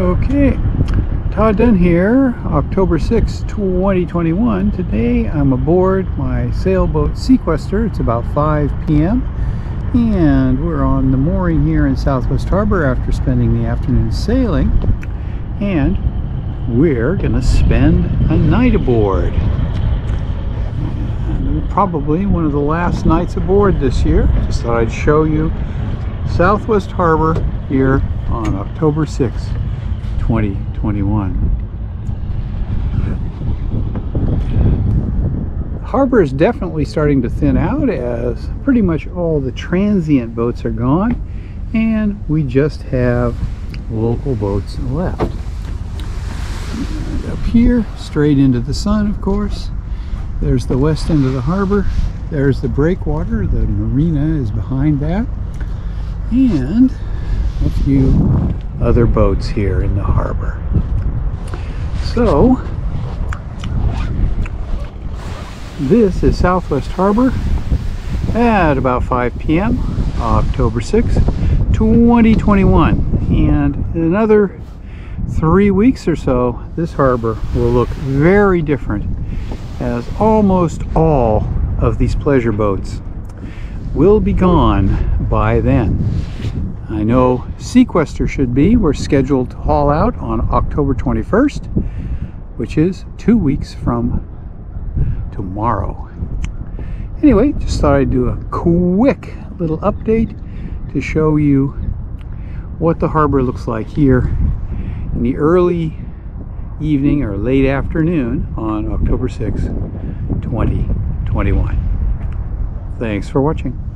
Okay, Todd Dunn here, October 6, 2021. Today I'm aboard my sailboat Sequester. It's about 5 p.m. and we're on the mooring here in Southwest Harbor after spending the afternoon sailing. And we're going to spend a night aboard. And probably one of the last nights aboard this year. Just thought I'd show you Southwest Harbor here on October 6th. 2021. Harbor is definitely starting to thin out as pretty much all the transient boats are gone and we just have local boats left. And up here, straight into the sun, of course. There's the west end of the harbor. There's the breakwater. The marina is behind that. And a few other boats here in the harbor. So, this is Southwest Harbor at about 5 p.m. October 6, 2021. And in another three weeks or so, this harbor will look very different as almost all of these pleasure boats will be gone by then. I know Sequester should be. We're scheduled to haul out on October 21st, which is two weeks from tomorrow. Anyway, just thought I'd do a quick little update to show you what the harbor looks like here in the early evening or late afternoon on October 6, 2021. Thanks for watching.